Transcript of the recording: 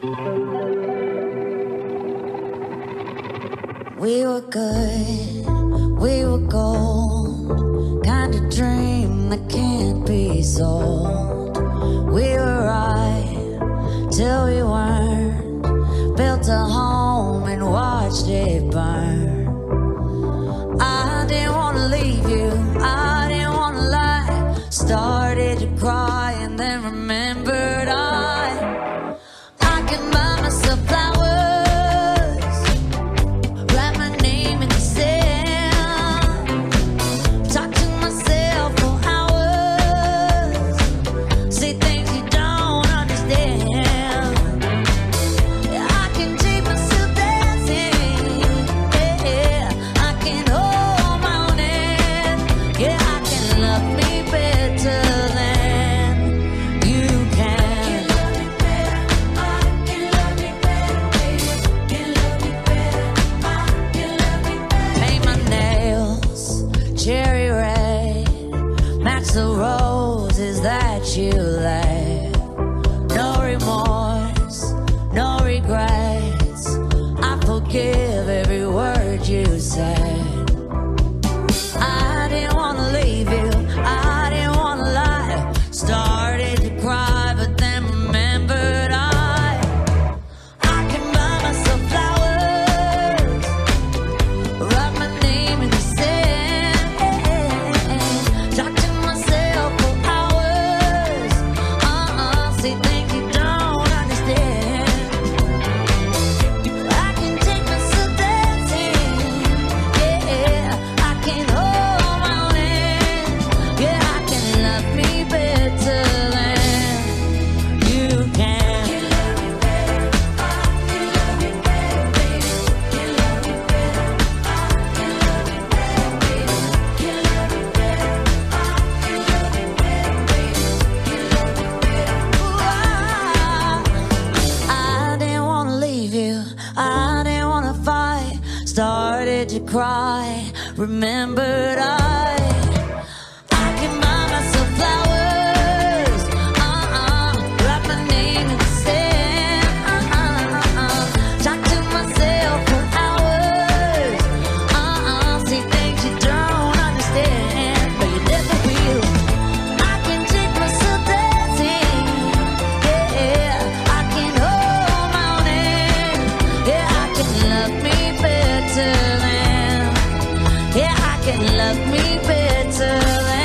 We were good, we were gold, kind of dream that can't be sold. We were right till we weren't, built a home and watched it burn. I didn't wanna leave you, I didn't wanna lie. Started to cry and then remembered I. the roses that you left. No remorse, no regrets. I forgive every word you say. si te started to cry, remembered I can love me better.